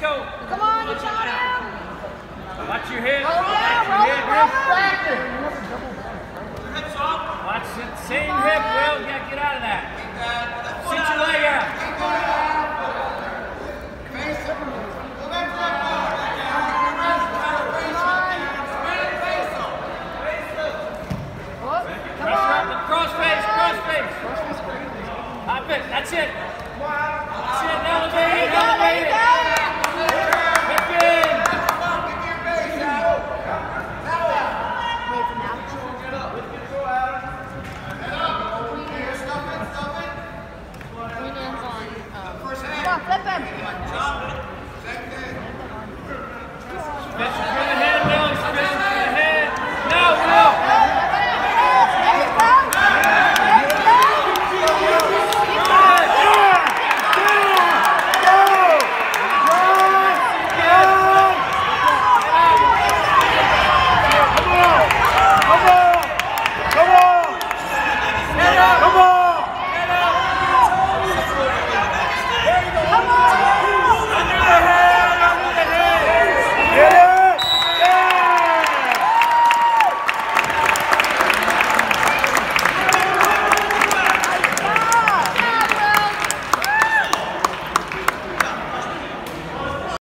go. Come on, you shot him. Watch your head. Oh, yeah, Watch your head, Hips up. Watch the same hip, Will. You get out of that. Sit your leg out. That's it. That's it, elevate it, elevate it.